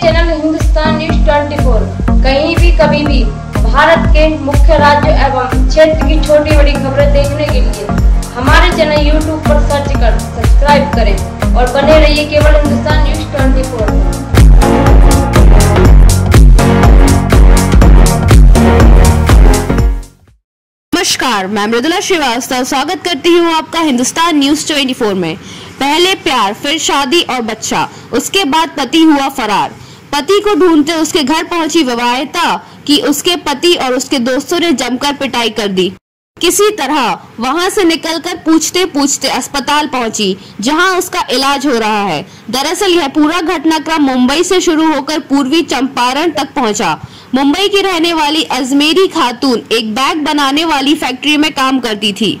Channel Hindustan news 24 कहीं भी, कभी भी, भारत के मुख्य राज्य एवं क्षेत्र की छोटी बड़ी खबरें देखने के लिए हमारे चैनल यूट्यूब पर सर्च कर सब्सक्राइब करें और बने रहिए केवल हिंदुस्तान न्यूज़ 24 में नमस्कार, मैं मृदुला श्रीवास्तव, स्वागत करती हूँ आपका हिंदुस्तान न्यूज़ 24 में। पहले प्यार, फिर शादी और बच्चा, उसके बाद पति हुआ फरार। पति को ढूंढते उसके घर पहुँची विवाहिता कि उसके पति और उसके दोस्तों ने जमकर पिटाई कर दी। किसी तरह वहाँ से निकलकर पूछते पूछते अस्पताल पहुँची, जहाँ उसका इलाज हो रहा है। दरअसल यह पूरा घटनाक्रम मुंबई से शुरू होकर पूर्वी चंपारण तक पहुँचा। मुंबई की रहने वाली अजमेरी खातून एक बैग बनाने वाली फैक्ट्री में काम करती थी।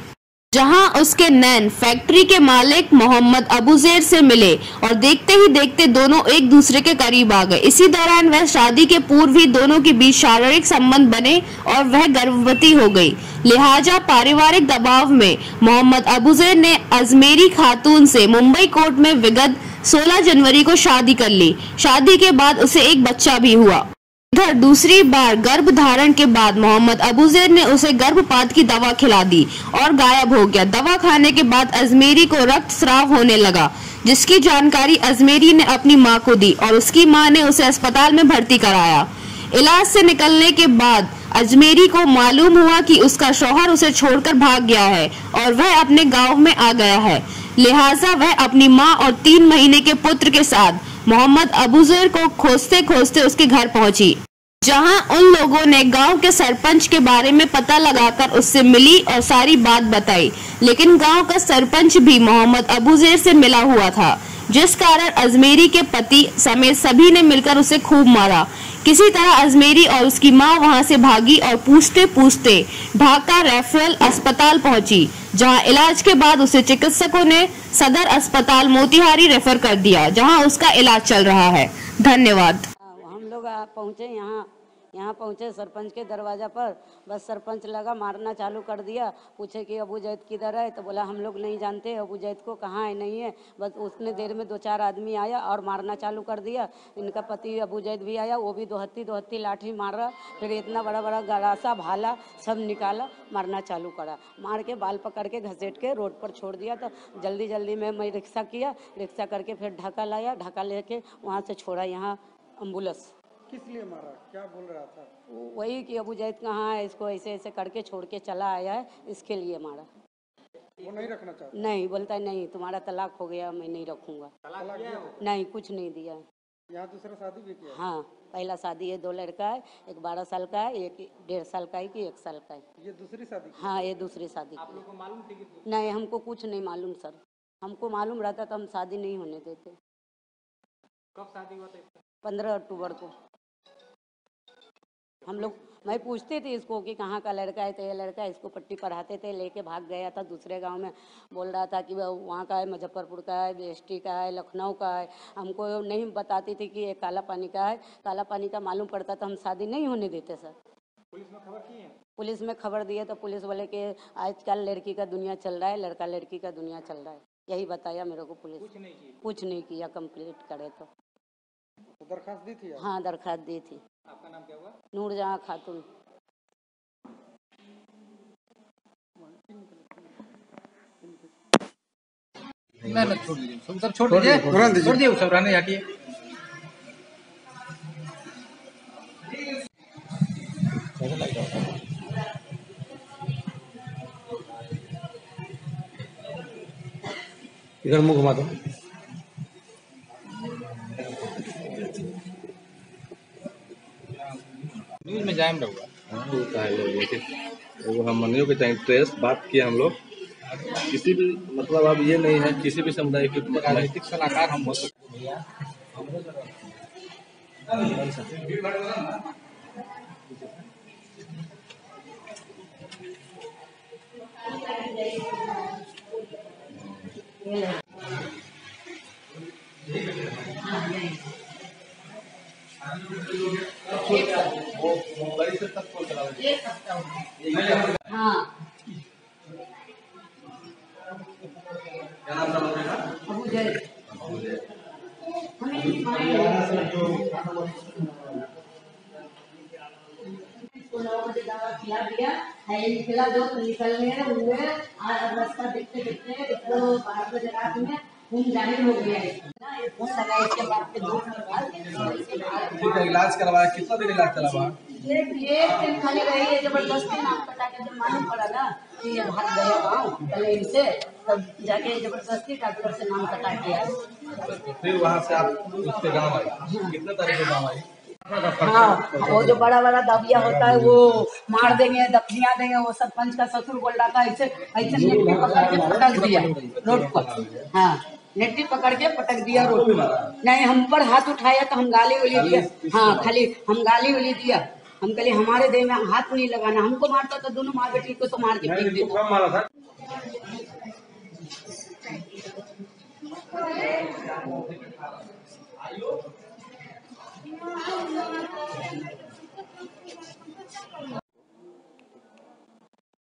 जहाँ उसके नैन, फैक्ट्री के मालिक मोहम्मद अबूजेर से मिले और देखते ही देखते दोनों एक दूसरे के करीब आ गए। इसी दौरान वह शादी के पूर्व ही दोनों के बीच शारीरिक संबंध बने और वह गर्भवती हो गई। लिहाजा पारिवारिक दबाव में मोहम्मद अबूजेर ने अजमेरी खातून से मुंबई कोर्ट में विगत 16 जनवरी को शादी कर ली। शादी के बाद उसे एक बच्चा भी हुआ। इधर दूसरी बार गर्भ धारण के बाद मोहम्मद अबूजेर ने उसे गर्भपात की दवा खिला दी और गायब हो गया। दवा खाने के बाद अजमेरी को रक्त स्राव होने लगा, जिसकी जानकारी अजमेरी ने अपनी माँ को दी और उसकी माँ ने उसे अस्पताल में भर्ती कराया। इलाज से निकलने के बाद अजमेरी को मालूम हुआ कि उसका शोहर उसे छोड़कर भाग गया है और वह अपने गाँव में आ गया है। लिहाजा वह अपनी माँ और तीन महीने के पुत्र के साथ मोहम्मद अबूजर को खोजते खोजते उसके घर पहुँची। जहाँ उन लोगों ने गाँव के सरपंच के बारे में पता लगाकर उससे मिली और सारी बात बताई। लेकिन गाँव का सरपंच भी मोहम्मद अबूजेर से मिला हुआ था, जिस कारण अजमेरी के पति समेत सभी ने मिलकर उसे खूब मारा। किसी तरह अजमेरी और उसकी माँ वहाँ से भागी और पूछते पूछते ढाका रेफरल अस्पताल पहुँची, जहाँ इलाज के बाद उसे चिकित्सकों ने सदर अस्पताल मोतिहारी रेफर कर दिया, जहाँ उसका इलाज चल रहा है। धन्यवाद। हम लोग पहुँचे यहाँ यहाँ पहुँचे सरपंच के दरवाज़ा पर, बस सरपंच लगा, मारना चालू कर दिया। पूछे कि, अबू जैद किधर है? तो बोला, हम लोग नहीं जानते, अबू जैद को कहाँ है, नहीं है। बस उतने देर में दो चार आदमी आया और मारना चालू कर दिया। इनका पति अबू जैद भी आया, वो भी दोहत्ती दोहत्ती लाठी मार रहा फिर इतना बड़ा बड़ा गरासा भाला, सब निकाला, मारना चालू करा। मार के बाल पकड़ के घसीट के रोड पर छोड़ दिया तो जल्दी जल्दी में, मैं रिक्शा किया, रिक्शा करके फिर ढाका लाया, ढाका लेके वहाँ से छोड़ा यहाँ एंबुलेंस। किस लिए मारा? क्या बोल रहा था? वो- वही कि अबू जैद कहाँ है इसको ऐसे ऐसे करके छोड़ के चला आया है इसके लिए मारा। वो नहीं रखना चाहता? नहीं बोलता है नहीं तुम्हारा तलाक हो गया मैं नहीं रखूँगा। तलाक दिया नहीं कुछ नहीं दिया। यहाँ दूसरा शादी भी किया? हाँ पहला शादी है दो लड़का है एक बारह साल का है एक डेढ़ साल का है कि एक साल का है। ये दूसरी शादी हाँ ये दूसरी शादी आप लोग को मालूम थी कि नहीं हमको कुछ नहीं मालूम सर। हमको मालूम रहता तो हम शादी नहीं होने देते। कब शादी हुआ था पंद्रह अक्टूबर को। हम लोग मैं पूछती थी इसको कि कहाँ का लड़का है तो ये लड़का इसको पट्टी पढ़ाते थे लेके भाग गया था दूसरे गाँव में। बोल रहा था कि वह वहाँ का है मुजफ्फरपुर का है बेस्टी का है लखनऊ का है। हमको नहीं बताती थी कि ये काला पानी का है। काला पानी का मालूम पड़ता तो हम शादी नहीं होने देते सर। पुलिस में खबर की है? पुलिस में खबर दिए तो पुलिस बोले कि आजकल लड़की का दुनिया चल रहा है लड़का लड़की का दुनिया चल रहा है। यही बताया मेरे को पुलिस। कुछ नहीं की कुछ नहीं किया कंप्लीट करे तो। तो दरखास्त दी थी हाँ दरखास्त दी थी। आपका नाम नूरजहाँ खातून। ना ना छोड़ दीजिए। सब सब छोड़ दीजिए। छोड़ दीजिए सब रहने इधर मुँह घुमा दो। न्यूज़ में जाएम हाँ वो तो है लेकिन वो हम मंदिरों के टाइम ट्रेस बात किए हम लोग। किसी भी मतलब अब ये नहीं है किसी भी समुदाय की राजनीतिक सलाहकार हम हो सकते हैं। हाँ। खिला दिया है निकला दो तो निकलने हुए आज रास्ता देखते देखते तो बारह बजे रात में खून ज़ाहिर हो गया लगा इसके बाद है इलाज करवाया, कितना दिन इलाज करवाया? एक एक दिन खाली रही है ज़बरदस्ती नाम कटा के जब मालूम पड़ा ना कि ये भाग गया गाँव पहले इनसे तब जाके ज़बरदस्ती डॉक्टर से नाम कटा के तो फिर वहाँ से आप उसके गाँव आए। कितने तारीख को गाँव आए? हाँ वो जो बड़ा बड़ा दबिया होता है वो मार देंगे दबिया देंगे वो सरपंच का ससुर बोल रहा था ऐसे ऐसे नेटी पकड़ के पटक दिया रोड पर। हाँ नेटी पकड़ के पटक दिया रोड पर। नहीं हम पर हाथ उठाया तो हम गाली उली दिया। हाँ खाली हम गाली उली दिया। हम कहले हमारे देह में हाथ नहीं लगाना हमको मारता तो दोनों माँ बेटी को तो मार के फेंक देता।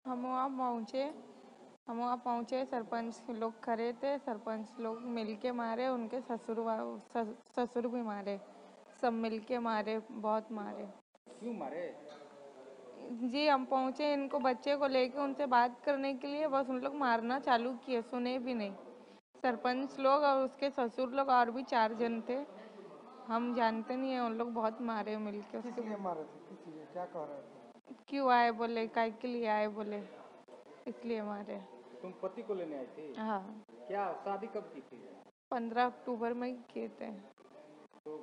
हम वहाँ पहुँचे। हम वहाँ पहुँचे सरपंच लोग खड़े थे सरपंच लोग मिलके मारे उनके ससुर ससुर भी मारे सब मिलके मारे बहुत मारे। क्यों मारे? जी हम पहुँचे इनको बच्चे को लेके उनसे बात करने के लिए बस उन लोग मारना चालू किए सुने भी नहीं। सरपंच लोग और उसके ससुर लोग और भी चार जन थे। हम जानते नहीं है उन लोग बहुत मारे मिलके उसके। ये मारे थे? क्या कह रहे थे? क्यों आए बोले? काय के लिए आए बोले? इसलिए मारे। तुम पति को लेने आई थी? हाँ। क्या शादी कब की थी? पंद्रह अक्टूबर में किए थे। तो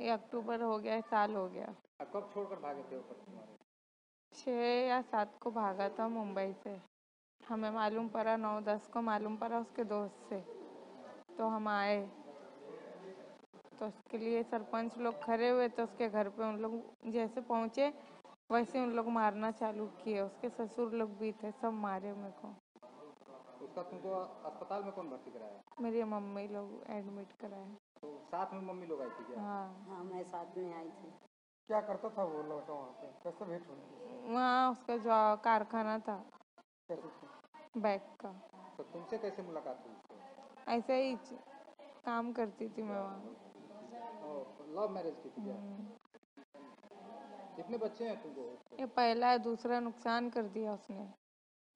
ये अक्टूबर हो गया साल हो गया। कब छोड़कर भागे थे तुम्हारे? छः या सात को भागा था मुंबई से। हमें मालूम पड़ा नौ दस को मालूम पड़ा उसके दोस्त से। तो हम आए। तो उसके लिए सरपंच लोग खड़े हुए तो उसके घर पे उन लोग जैसे पहुँचे वैसे उन लोग मारना चालू किए। उसके ससुर लोग भी थे सब मारे मेरे को। उसका तुमको अस्पताल में कौन भर्ती कराया? मेरी मम्मी लोग एडमिट कराए। तो साथ में मम्मी लोग आई थी क्या? हाँ। हाँ मैं साथ में आई थी। क्या करता था वो लड़का वहाँ पे? कैसे भेंट हुई? वहाँ उसका जो कारखाना था। बैग का। तो तुमसे कैसे मुलाकात हुई? ऐसे ही काम करती थी मैं वहाँ। लव मैरिज की थी क्या? कितने बच्चे हैं तुमको? ये पहला है दूसरा नुकसान कर दिया उसने।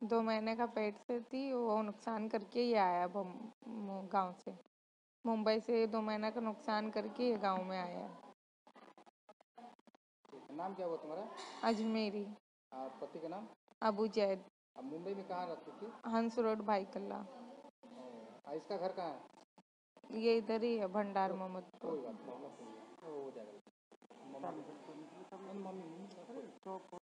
दो महीने का पेट से थी वो नुकसान करके ही आया गाँव से मुंबई से दो महीने का नुकसान करके ये गाँव में आया नाम क्या हुआ तुम्हारा अजमेरी पति का नाम अबू जैद अब मुंबई में कहाँ रहती थी हंस रोड भाई कल्ला इसका घर कहाँ है ये इधर ही है भंडार मोहम्मद कोई